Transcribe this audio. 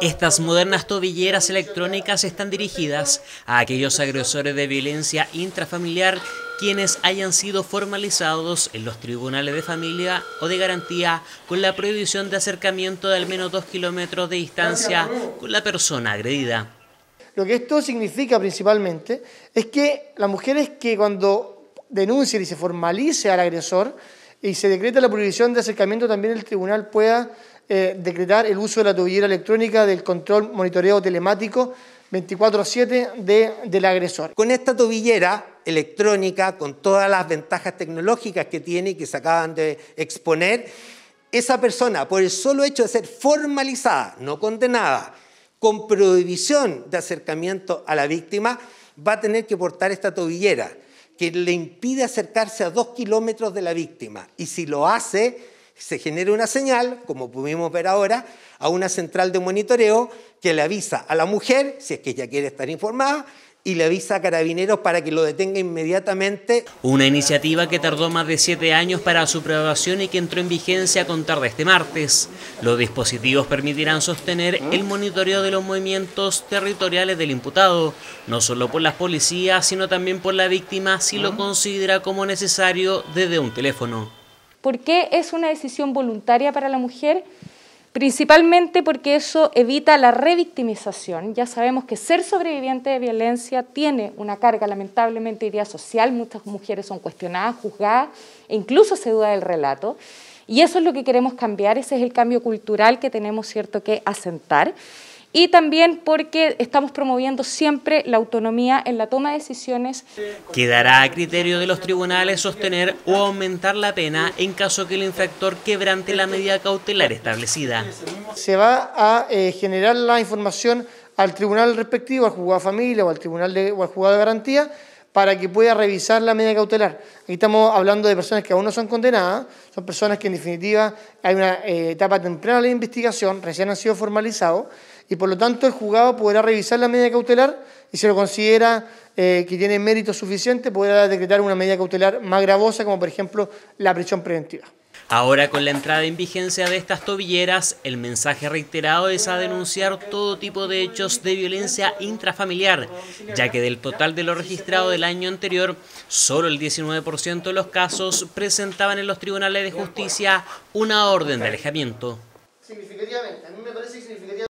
Estas modernas tobilleras electrónicas están dirigidas a aquellos agresores de violencia intrafamiliar quienes hayan sido formalizados en los tribunales de familia o de garantía con la prohibición de acercamiento de al menos dos kilómetros de distancia con la persona agredida. Lo que esto significa principalmente es que las mujeres que cuando denuncien y se formalice al agresor y se decreta la prohibición de acercamiento, también el tribunal pueda eh, decretar el uso de la tobillera electrónica del control monitoreo telemático 24-7 del agresor. Con esta tobillera electrónica, con todas las ventajas tecnológicas que tiene y que se acaban de exponer, esa persona, por el solo hecho de ser formalizada, no condenada, con prohibición de acercamiento a la víctima, va a tener que portar esta tobillera que le impide acercarse a dos kilómetros de la víctima. Y si lo hace, se genera una señal, como pudimos ver ahora, a una central de monitoreo que le avisa a la mujer, si es que ella quiere estar informada, y le avisa a carabineros para que lo detenga inmediatamente. Una iniciativa que tardó más de siete años para su aprobación y que entró en vigencia a contar de este martes. Los dispositivos permitirán sostener el monitoreo de los movimientos territoriales del imputado, no solo por las policías, sino también por la víctima si lo considera como necesario desde un teléfono. ¿Por qué es una decisión voluntaria para la mujer? Principalmente porque eso evita la revictimización. Ya sabemos que ser sobreviviente de violencia tiene una carga lamentablemente idea social. Muchas mujeres son cuestionadas, juzgadas e incluso se duda del relato. Y eso es lo que queremos cambiar, ese es el cambio cultural que tenemos cierto que asentar y también porque estamos promoviendo siempre la autonomía en la toma de decisiones. Quedará a criterio de los tribunales sostener o aumentar la pena en caso que el infractor quebrante la medida cautelar establecida. Se va a eh, generar la información al tribunal respectivo, al juzgado de familia o al tribunal de, o al juzgado de garantía, para que pueda revisar la medida cautelar. Aquí estamos hablando de personas que aún no son condenadas, son personas que en definitiva hay una eh, etapa temprana de la investigación, recién han sido formalizados, y por lo tanto el juzgado podrá revisar la medida cautelar y si lo considera eh, que tiene mérito suficiente, podrá decretar una medida cautelar más gravosa, como por ejemplo la prisión preventiva. Ahora con la entrada en vigencia de estas tobilleras, el mensaje reiterado es a denunciar todo tipo de hechos de violencia intrafamiliar, ya que del total de lo registrado del año anterior, solo el 19% de los casos presentaban en los tribunales de justicia una orden de alejamiento.